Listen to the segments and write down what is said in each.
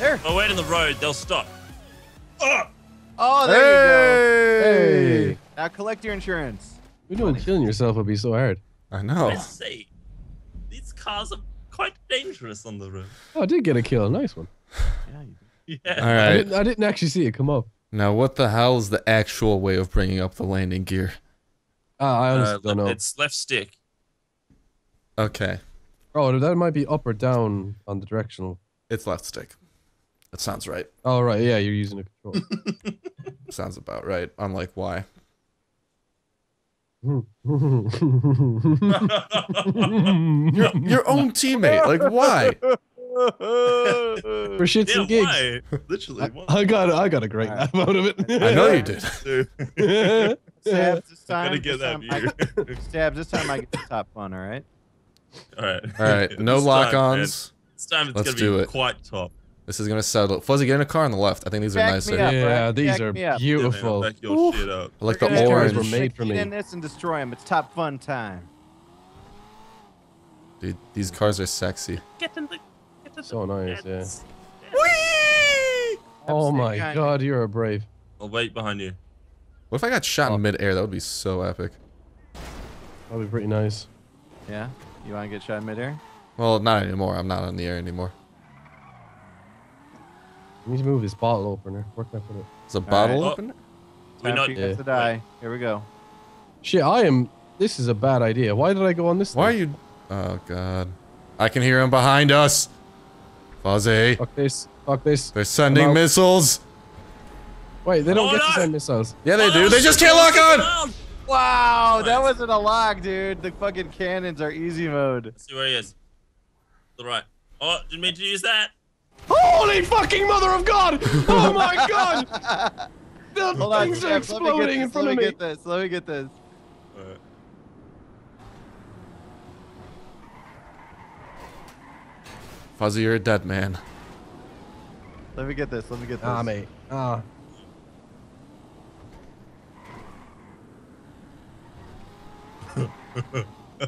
There. Oh, wait in the road. They'll stop. Oh! Oh, there Hey! you go. Hey. Now collect your insurance. You're doing killing yourself would be so hard. I know. Let's see. These cars are quite dangerous on the road. Oh, I did get a kill. Nice one. Yeah, you Yeah. All I, didn't, I didn't actually see it come up. Now, what the hell is the actual way of bringing up the landing gear? Ah, I honestly Uh, don't know. It's left stick. Okay, Oh, that might be up or down on the directional. it's left stick. That sounds right. Oh, right. Yeah, you're using a control. Sounds about right. Unlike why. Your, your own teammate. Like why? For shits Yeah, and gigs. why? Literally, I, why? I got I got a great laugh out of it. I know you did. Stabs this time. gotta get this that time I- Stabs this time I get the top fun, all right? All right. All right, no This time, man. lock-ons. This time it's Let's gonna do be it. quite top. This is gonna settle. Fuzzy, get in a car on the left. I think these are nicer. up. yeah, right? these Back are me. Yeah, man, beautiful. back your shit up. I like We're the gonna orange. orange. were made for Get me. in this and destroy them. It's top fun time. Dude, these cars are sexy. Get in the. Get in So the nice, yeah. jets. Oh my god, you're a brave. I'll wait behind you. What if I got shot Oh. in midair? That would be so epic. That'd be pretty nice. Yeah? You want to get shot in midair? Well, not anymore. I'm not in the air anymore. You need to move this bottle opener. Where can I put it? it? Is a bottle Oh. opener? We Time not. for you guys Yeah. to die. Here we go. Shit, I am. This is a bad idea. Why did I go on this? Why are you? Oh god, I can hear him behind us. Fuzzy, Fuck this. Fuck this. they're sending missiles. Wait, they don't Oh, get no. to send missiles. Yeah, they Oh, do. They just can't lock on. down. Wow, that wasn't a lock, dude. The fucking cannons are easy mode. Let's see where he is. To the right. Oh, didn't mean to use that. Holy fucking mother of God! Oh my God! The Hold on, things are Jeff, let me exploding in front let of me Let me. get this. Let me get this. Alright. Fuzzy, you're a dead man. Let me get this. Let me get this. Ah, mate. Ah.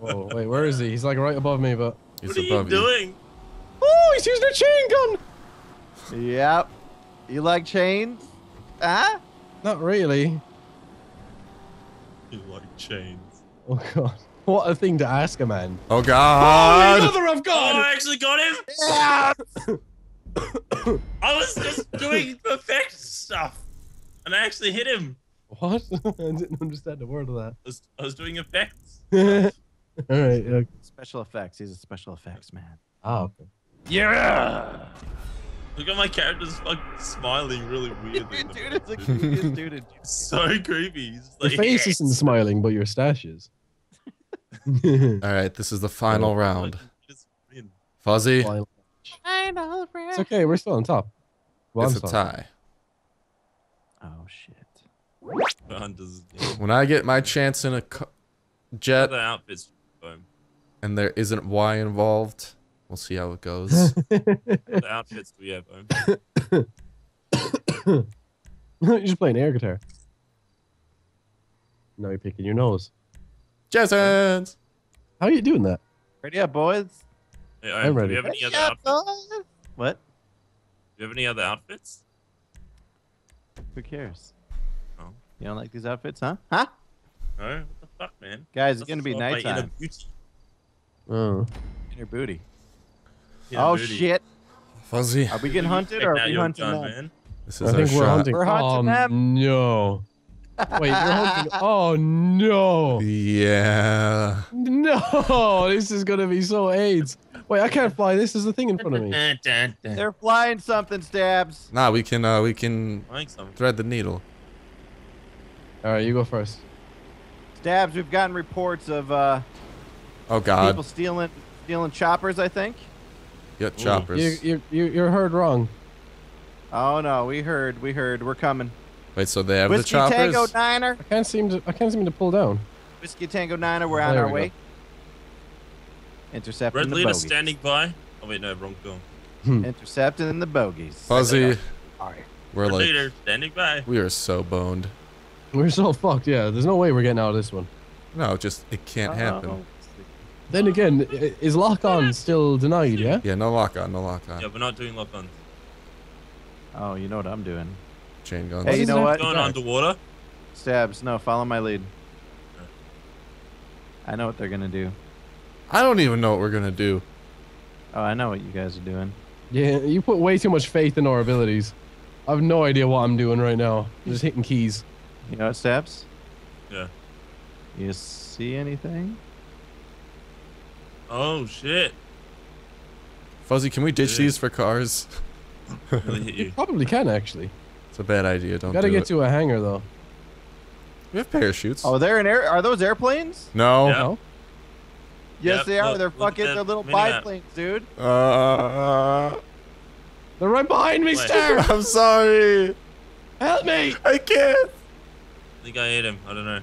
Whoa, wait, where is he? He's like right above me, but. He's What are you doing? you. Doing? Oh, he's using a chain gun! Yep. You like chains? Huh? Not really. You like chains. Oh, God. What a thing to ask a man. Oh Holy god! mother of Oh, God! I actually got him. Yeah! I was just doing perfect stuff, and I actually hit him. What? I didn't understand a word of I was, I was doing effects. Alright, okay. Special effects. He's a special effects man. Oh, okay. Yeah. Look at my character's like smiling really weirdly. dude, dude, it's the creepiest dude in It's so creepy. He's just Your like, face isn't smiling, but your stash is. All right, this is the final round. Fuzzy, Final. round. It's okay, we're still on top. Well, it's I'm a still tie. Oh shit. When I get my chance in a jet Other outfits. And there isn't Y involved, we'll see how it goes. What outfits do we have? Boom? you're just playing air guitar. Now you're picking your nose. Jasons! How are you doing that? Ready up, boys? Hey, I'm do ready. we have any Ready other up, outfits? boys? What? Do you have any other outfits? Who cares? Oh. You don't like these outfits, huh? Huh? No. What the fuck, man? Guys, it's Doesn't gonna be show off my inner nighttime. Oh. In your booty. Inner oh beauty. shit. Fuzzy, Are we getting hunted or are we hunting gun, them? man. this I is our think we're shot. hunting. We're hunting oh, them. no. Wait, you're hunting. Oh, no. Yeah. No, this is going to be so AIDS. Wait, I can't fly. This is the thing in front of me. They're flying something, stabs. Nah, we can uh we can thread the needle. All right, you go first. Stabs, we've gotten reports of uh, Oh god. people stealing stealing choppers, I think. Get choppers. You, you, you, you're heard wrong. Oh no, we heard, we heard. We're coming. Wait, so they have Whiskey the choppers? Tango Niner. I can't seem to. I can't seem to pull down. Whiskey Tango Niner, we're on our we way. Intercepting Red the leader bogeys. standing by. Oh wait, no, wrong film. Hmm. Intercepting the bogeys. Fuzzy, Alright. we're Red like leader standing by. we are so boned. We're so fucked. Yeah, there's no way we're getting out of this one. No, just it can't happen. Then again, is lock on still denied? Yeah. Yeah, no lock on, no lock on. Yeah, we're not doing lock-ons. Oh, you know what I'm doing. Chain guns. Hey, you does know it what? Going underwater. Stabs. No, follow my lead. I know what they're gonna do. I don't even know what we're gonna do. Oh, I know what you guys are doing. Yeah, you put way too much faith in our abilities. I have no idea what I'm doing right now. I'm just hitting keys. You know what, Stabs? Yeah. You see anything? Oh shit. Fuzzy, can we ditch Yeah. these for cars? Really You you. probably can actually. It's a bad idea. Don't You Gotta do get it. to a hangar though. We have parachutes. Oh, they're in air. Are those airplanes? no. Yeah. No? Yes, Yep, they are. look- they're look fucking. They're little biplanes, dude. Uh, They're right behind me, Wait. Star! I'm sorry. Help me! I can't. I think I hit him. I don't know.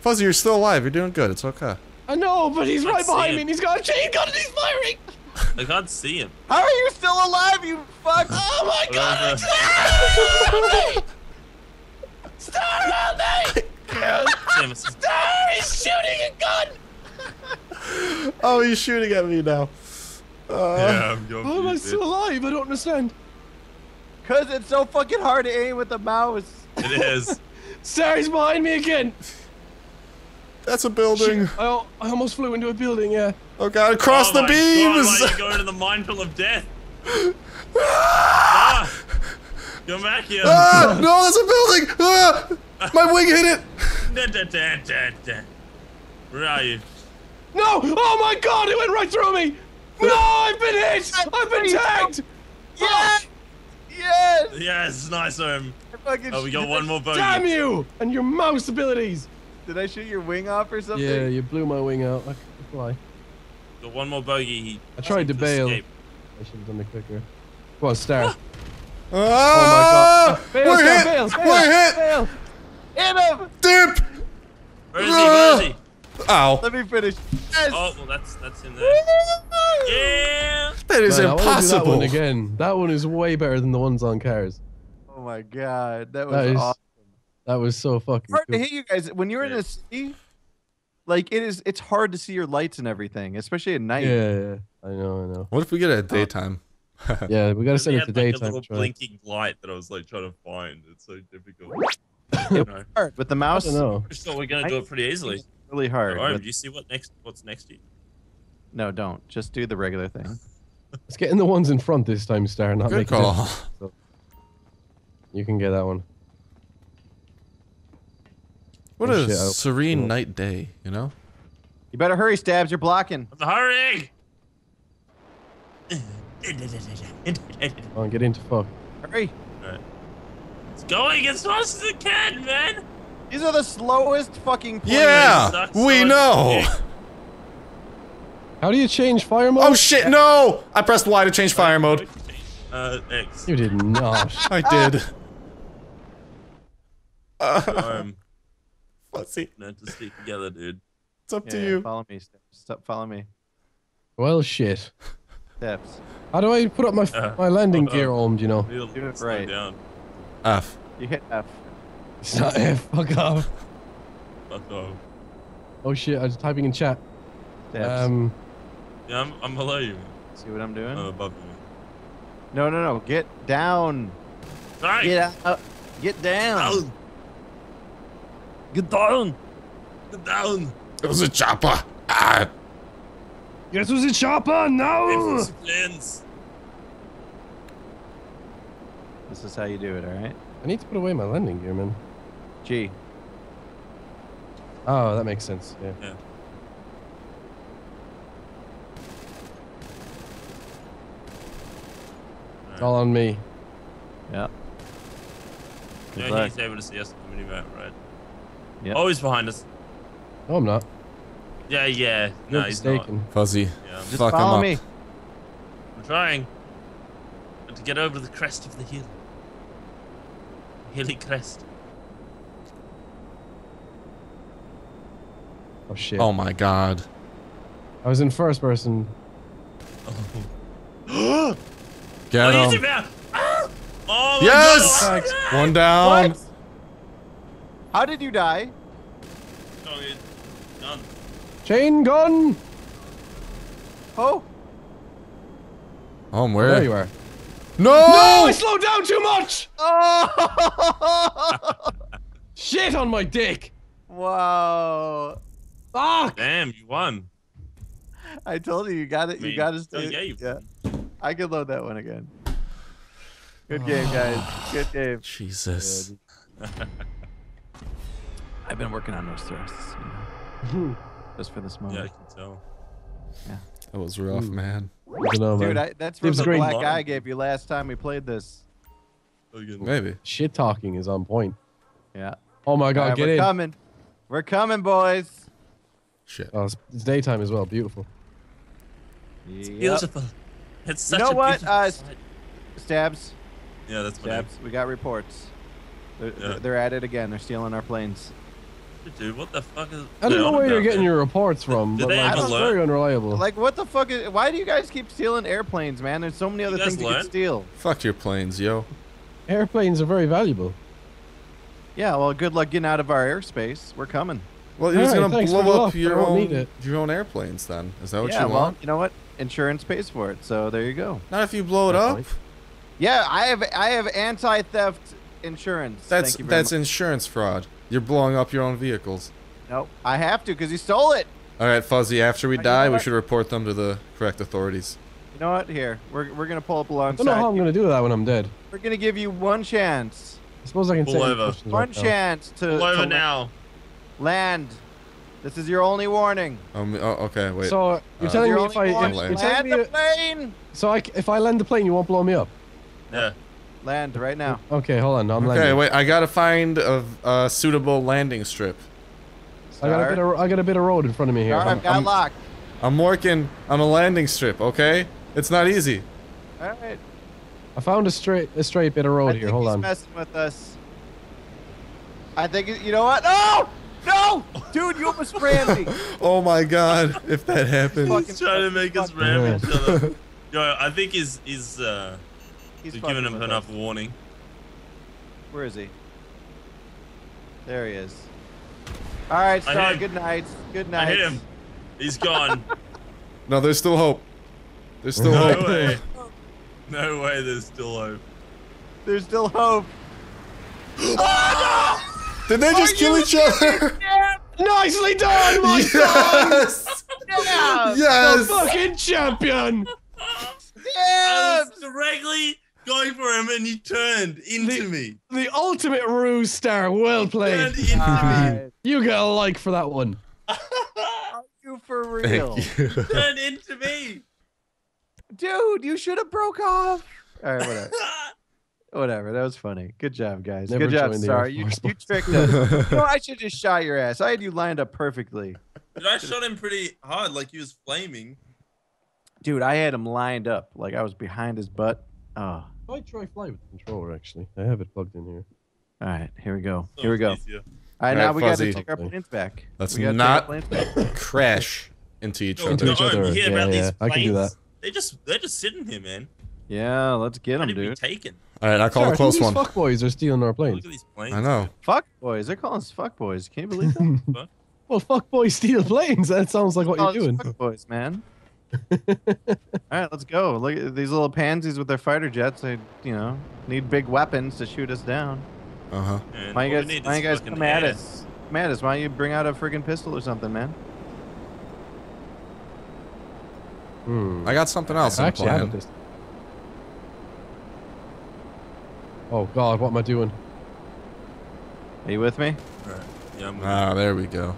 Fuzzy, you're still alive. You're doing good. It's okay. I know, but he's I right behind him. me and he's got a chain gun and he's firing! I can't see him. How are you still alive, you fuck? Oh my god! I'm, Star, help me! Star, help me! Sam, it's- Star, he's shooting a gun! Oh, he's shooting at me now. Uh, yeah, I'm your How am I still alive? I don't understand. Cause it's so fucking hard to aim with the mouse. It is. Star, he's behind me again! That's a building. I, I almost flew into a building, yeah. Oh god, across oh the my beams! God, why are going to the minefield of death? ah! Come back here. ah, no, that's a building! Ah, my wing hit it! Da, da, da, da, da. Where are you? No! Oh my god, it went right through me! No, I've been hit! I've been tagged! Yes! Yes! Yes, nice him. Oh, we got one more bogey. Damn you! And your mouse abilities! Did I shoot your wing off or something? Yeah, you blew my wing out. I could fly. Got one more bogey. He I tried to seemed bail. escape. I should have done it quicker. Go on, Star. Ah, Oh Bail, we're Star, hit! bail, bail, we're hit! bail. Hit him! Dip! Where is he? Where is he? Ow. Let me finish. Yes! Oh, well, that's that's him there. Yeah. That is Man, I wanna do impossible. that one again. That one is way better than the ones on cars. Oh my god, that was That is awesome. That was so fucking hard to hit you guys when you're in Yeah. a city. Like it is, it's hard to see your lights and everything, especially at night. Yeah, yeah, I know, I know. What if we get it at oh. daytime? Yeah, we gotta set He it had to like a daytime. little try. blinking light that I was like trying to find. It's so difficult. you know. Hard with the I mouse. don't know. Just we're gonna do it pretty easily. Really hard. Alright, with- do you see what next? What's next to you? no, don't. Just do the regular thing. Let's get in the ones in front this time, Star. Not Good make it call. difficult. You can get that one. What a shit, I- serene oh. night day, you know? You better hurry, stabs. You're blocking. I'm hurrying. Come on, get into fuck. Hurry. It's going as fast as it can, man. These are the slowest fucking. planes. Yeah, sucks we so know. How do you change fire mode? Oh shit, no! I pressed Y to change fire mode. Uh, X. You did not. I did. Uh, Um, Fuzzy, learn to stick together, dude. it's up Yeah, to yeah, you. Follow me. Steps. Stop. Follow me. well, shit. Steps. How do I put up my Uh, my landing uh, gear armed? You know. We'll Do it slow right. down. F. You hit F. It's not F. Fuck off. Fuck off. Oh shit! I was typing in chat. Steps. Um. Yeah, I'm, I'm below you. See what I'm doing? I'm above you. no, no, no. Get down. Sorry. Get out. Get down. down. Get down. Get down. It was a chopper. Ah. Guess was a chopper? No. Infantry. This is how you do it. All right. I need to put away my landing gear, man. G. Oh, that makes sense. Yeah. Yeah. It's all on me. Yeah. Good Yeah, luck. he's able to see us on the minimap, right? Yep. Oh, he's behind us. No, I'm not. Yeah, yeah. No, You're he's mistaken. Fuzzy. Yeah, I'm, Just Fuck him follow up. me. I'm trying. And to get over the crest of the hill. Hilly crest. Oh shit. Oh my god. I was in first person. Oh, Get oh, he's him. about. Ah! Oh my Yes! god! Thanks. One down. What? How did you die? Oh, good. Done. Chain gun. Oh. Oh, There where? you are. No! No, I slowed down too much. Oh! Shit on my dick. wow. Fuck. Damn, you won. I told you, you got it. You mean, got to oh, stay. yeah, you- yeah. I could load that one again. Good game, guys. Good game. Jesus. I've been working on those thrusts, you know, just for this moment. Yeah, I can tell. Yeah. That was rough, man. I don't know, Dude, man. I, that's from the green. black guy gave you last time we played this. Again. Maybe. Shit talking is on point. Yeah. Oh my god, All right, get we're in. coming. We're coming, boys. Shit. Oh, it's, it's daytime as well. Beautiful. Yep. Beautiful. It's such know a what, beautiful uh, sight. Stabs. Yeah, that's my name. Stabs. We got reports. They're, Yeah. they're at it again. They're stealing our planes. Dude, what the fuck is? I don't know where you're down getting your reports from, Did but they like, ever it's learn? very unreliable. Like, what the fuck is? Why do you guys keep stealing airplanes, man? There's so many other guys things you can steal. Fuck your planes, yo. Airplanes are very valuable. Yeah, well, good luck getting out of our airspace. We're coming. Well, you're gonna blow up your own your own airplanes then. Is that what yeah, you well, want? you know what? Insurance pays for it, so there you go. Not if you blow it Fair up. point. Yeah, I have I have anti-theft insurance. That's Thank you very that's much. insurance fraud. You're blowing up your own vehicles. Nope, I have to because he stole it. All right, Fuzzy. After we Uh, you die, we should report them to the correct authorities. You know what? Here, we're we're gonna pull up I don't know how I'm you. gonna do that when I'm dead. We're gonna give you one chance. I suppose I can Pull say any over. One right now. chance to, Pull to over la- now. land. This is your only warning. Um. Oh, okay. Wait. So you're Uh, telling your me if I if, land. you're telling land me the plane. so I c if I land the plane, you won't blow me up. Yeah. Land right now. Okay, hold on. I'm okay. landing. Wait. I gotta find a, a suitable landing strip. I got a bit of I got a bit of road in front of me here. All right, I'm- I've got I'm- locked. I'm working on a landing strip. Okay. It's not easy. All right. I found a straight a straight bit of road I here. think Hold he's on. messing with us. I think you know what? No, no, dude, you almost ran me. Oh my God! If that happens. He's trying to make us ram each other. Yo, I think he's he's uh He's he's fucking giving him enough us. warning. Where is he? There he is. All right, Star. Good night. Good night. I hit him. He's gone. No, there's still hope. There's still no hope. way. No way. There's still hope. There's still hope. Oh, Did they just kill each other? Nicely done, my son! yes. Yeah. The fucking champion! I Yeah. was directly going for him, and he turned into me. The ultimate ruse star. Well played. Turned into me. You get a like for that one. Are you for real? Thank you. Turned into me. Dude, you should have broke off. All right, whatever. whatever. That was funny. Good job, guys. Never Good job, joined the Star. Air You, you tricked us. you know, I should just shot your ass. I had you lined up perfectly. Dude, I shot him pretty hard, like he was flaming. Dude, I had him lined up. Like I was behind his butt. Oh. I try fly with the controller actually. I have it plugged in here. All right, here we go. So Here we go. easier. All right, All now right, we got to take our planes back. Let's We gotta take our not- back. Crash into each Yo, Into other. each John, other. You hear Yeah, about yeah, these I can do planes? that. They just they're just sitting here, man. Yeah, let's get How them, did be dude. taken? All right, I call Sorry, the close these one. Fuckboys are stealing our planes. Look planes. at these planes. I know. Fuck boys. They're calling us fuck boys. Can you believe that? well, fuckboys steal planes. That sounds like what you're doing. Fuck boys, man. All right, let's go. Look at these little pansies with their fighter jets. They, you know, need big weapons to shoot us down. Uh huh. And Why all you guys? need Why you guys fucking come at us? Come at us. Why don't you bring out a friggin' pistol or something, man? Hmm. I got something else I in actually have a plan. pistol. Oh God, what am I doing? Are you with me? Alright. Yeah, I'm with Ah, there we go.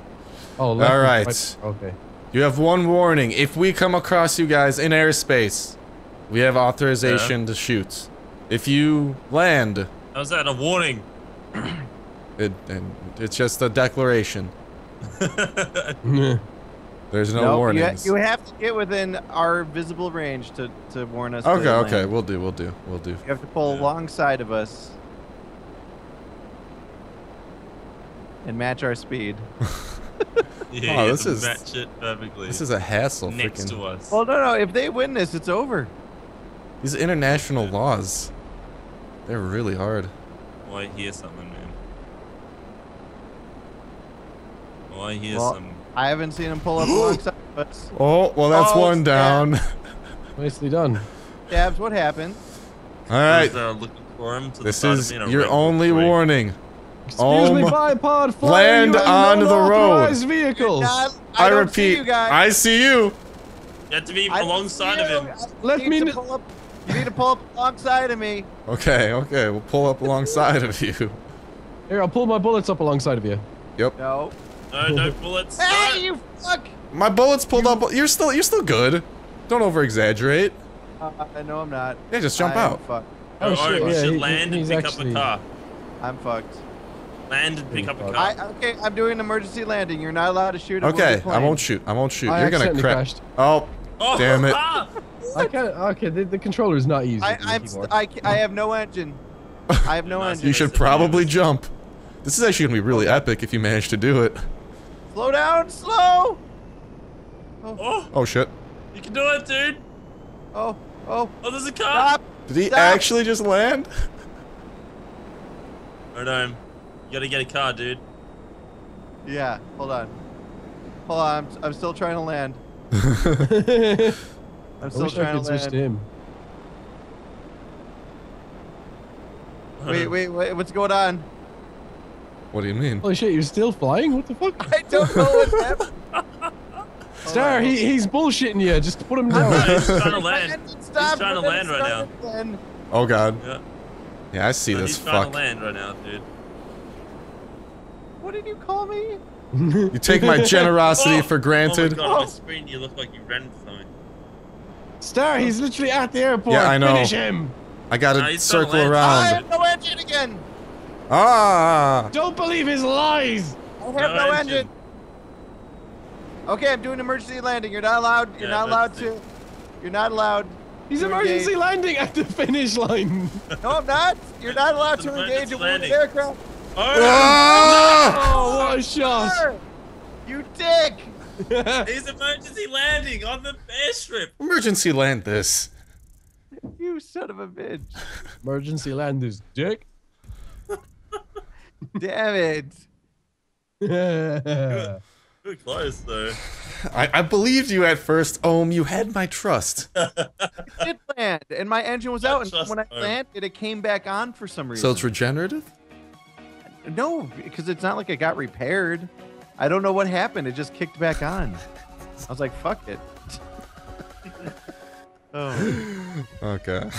Oh, left All and right. Okay. You have one warning. If we come across you guys in airspace, we have authorization to shoot. If you land, How's that a warning? it, and it's just a declaration. There's no Nope, you ha- You, have to get within our visible range to, to warn us. okay, okay, land. we'll do, we'll do, we'll do. You have to pull Yeah. alongside of us and match our speed. Yeah, Oh, this is- match it perfectly. This is a hassle. next freaking- to us. Well, no, no. If they win this, it's over. These international laws, they're really hard. Oh, I hear something, man. Oh, I hear Well, some. I haven't seen him pull up alongside of us. Oh, well, that's Oh, one down. Nicely done. Dabs, what happened? All right. Was, uh, looking for him. To This side of is me in a your only Bull warning. Excuse Oh me, bipod flyer. Land you on the road. Vehicles. Not- I, don't repeat, see you guys. I see you. You have to be I alongside of you. him. Let need me to pull up. You need to pull up alongside of me. Okay, okay, we'll pull up alongside of you. Here, I'll pull my bullets up alongside of you. Yep. No. No, no bullets. Hey, No. you fuck! My bullets pulled up. You're still, you're still good. Don't over exaggerate. Uh, no, I'm not. Yeah, just jump I out. Fucked. Oh, Oh, shit, you yeah, should he- land he's and pick actually- up a car. I'm fucked. Land and pick up a car. I okay. I'm doing an emergency landing. You're not allowed to shoot. Okay, I won't shoot. I won't shoot. I You're gonna crash. crashed. Oh, oh, damn it. ah! I can't. Okay, the, the controller is not easy. I, I'm. I, I have no engine. I have no You're engine. you should probably jump. This is actually gonna be really epic if you manage to do it. Slow down, slow. Oh, Oh Oh shit. you can do it, dude. Oh, oh, Oh, there's a car. stop. Did he Stop. actually just land? Hold on. You gotta get a car, dude. Yeah, hold on. Hold on. I'm, I'm still trying to land. I I'm still wish I trying could to switch land. to him. Wait, wait, wait. What's going on? What do you mean? Holy shit, you're still flying? What the fuck? I don't know what's happening. Star, on. he, he's bullshitting you. Just put him No, down. he's trying to land. engine stopped. trying to land right now. started. Oh god. Yeah. Yeah, I see No, this he's trying fuck. to land right now, dude. What did you call me? You take my generosity Oh! for granted. Oh my god, on my screen you look like you ran something. Star, he's literally at the airport. Yeah, I know. Finish him. I gotta Nah, he's trying to circle around. I around. have no engine again. Ah! Don't believe his lies. I have No no, engine. engine. Okay, I'm doing emergency landing. You're not allowed. You're Yeah, not allowed emergency. to. You're not allowed. He's emergency engage. landing at the finish line. No, I'm not. You're not allowed to engage a emergency wounded landing. aircraft. Oh! Oh, what a shot. You dick. He's emergency landing on the airstrip. Emergency land this. You son of a bitch. emergency land this dick. Damn it. That's Too close though. I, I believed you at first, Ohm. You had my trust. Did land, and my engine was I out. And when I her. landed, it came back on for some reason. So it's regenerative? No, because it's not like it got repaired. I don't know what happened. It just kicked back on. I was like, fuck it. oh. Okay.